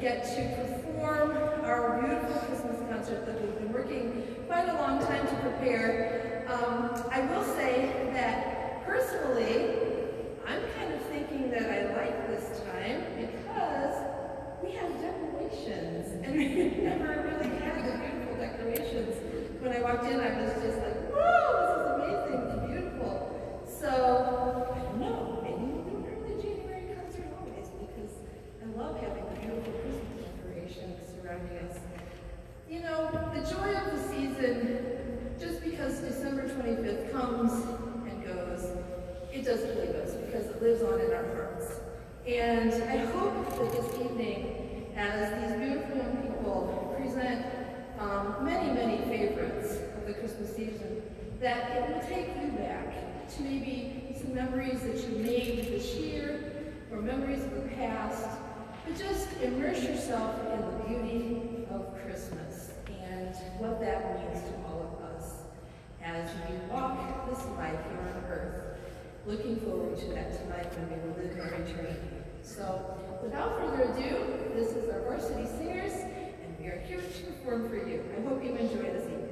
get to perform our beautiful Christmas concert that we've been working quite a long time to prepare. Um, I will say that personally, I'm kind of thinking that I like this time because we have decorations, and we never really had the beautiful decorations. When I walked in, I was just like, whoa, this is amazing, it's beautiful. So, I don't know, maybe we'll do an early January concert always, because I love having beautiful Christmas decorations surrounding us. You know, the joy of the season, just because December 25th comes and goes, it doesn't leave us, because it lives on in our hearts. And I hope that this evening, as these beautiful young people present um, many, many favorites of the Christmas season, that it will take you back to maybe some memories that you made this year, or memories of the past, just immerse yourself in the beauty of Christmas and what that means to all of us as we walk this life here on earth looking forward to that tonight when we will live our eternity. So, without further ado, this is our varsity singers, and we are here to perform for you. I hope you enjoy this evening.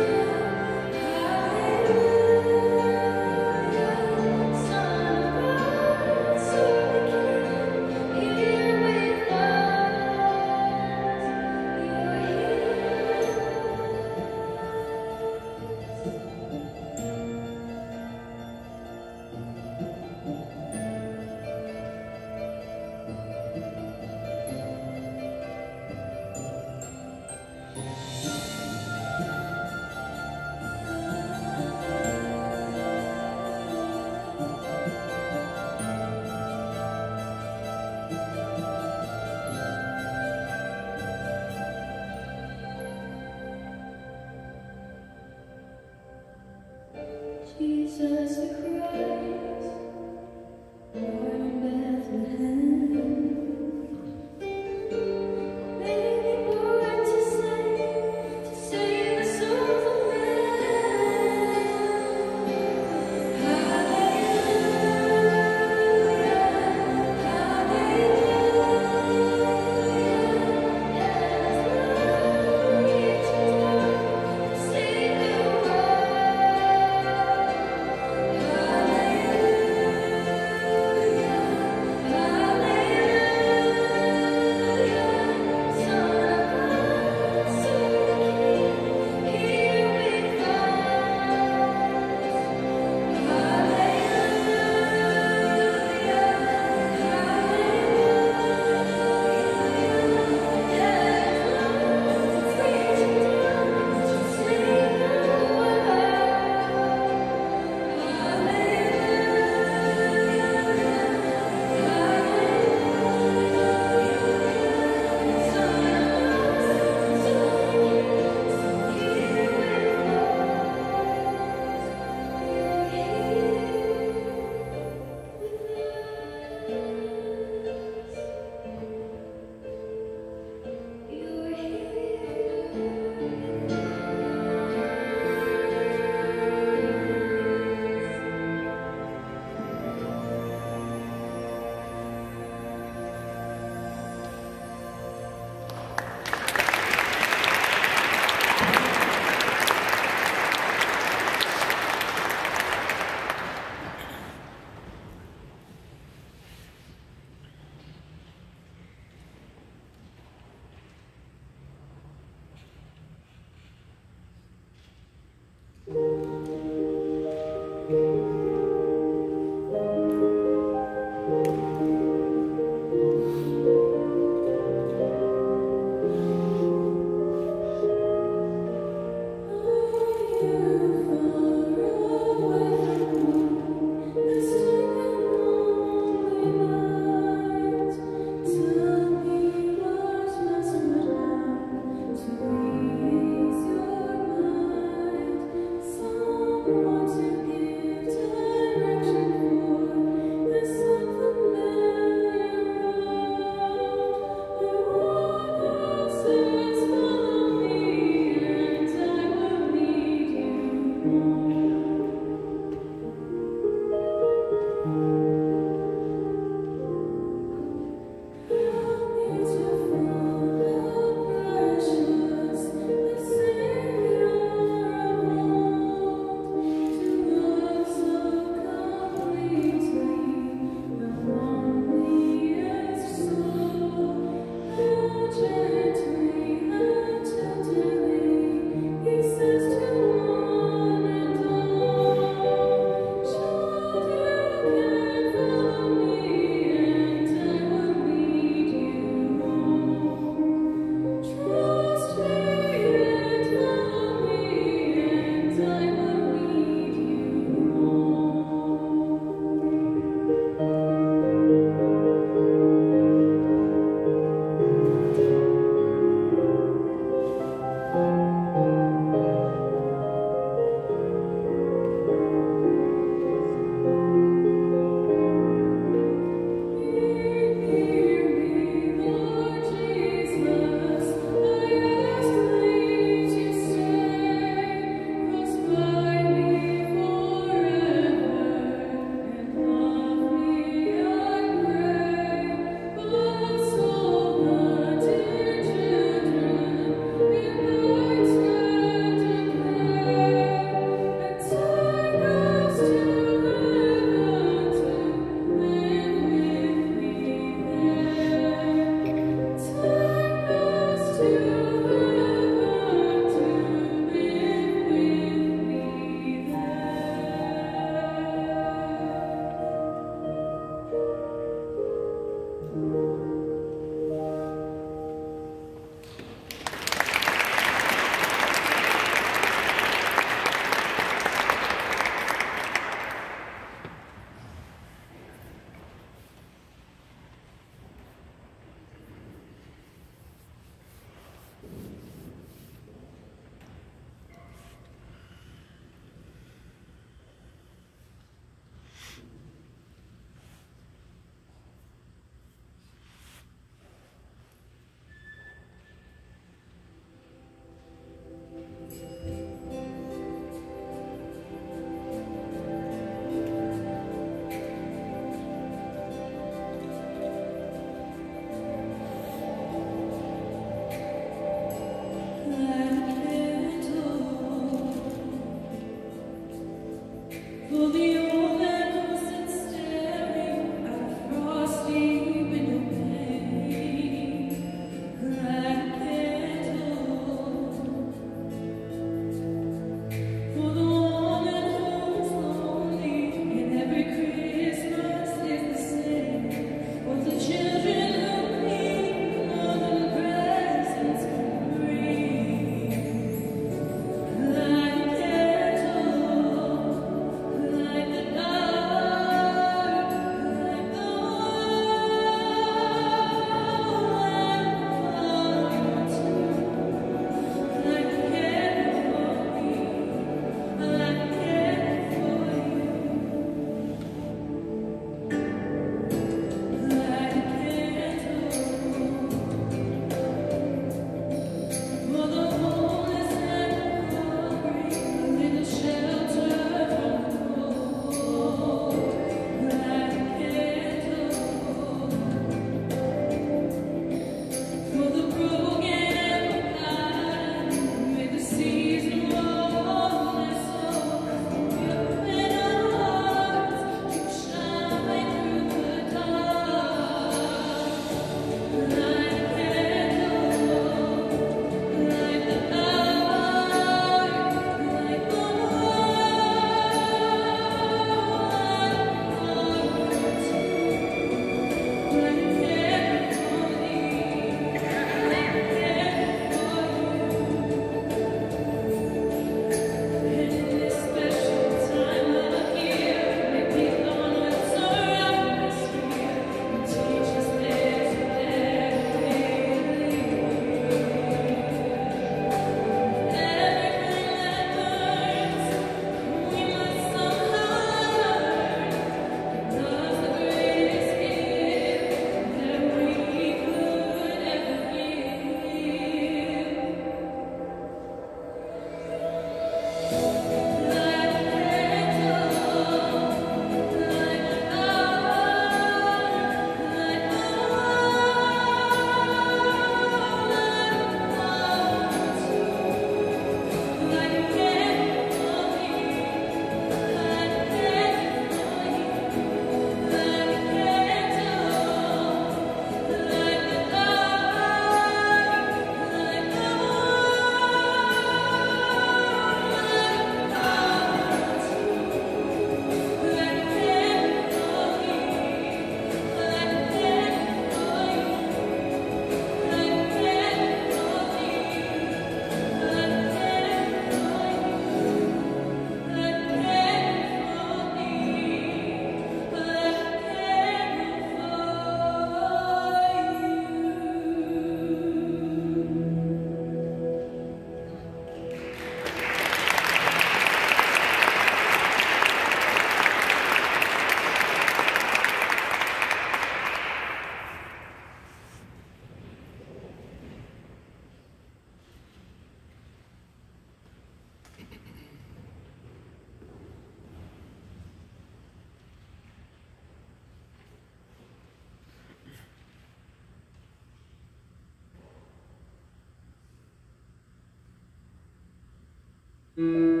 Mm-hmm.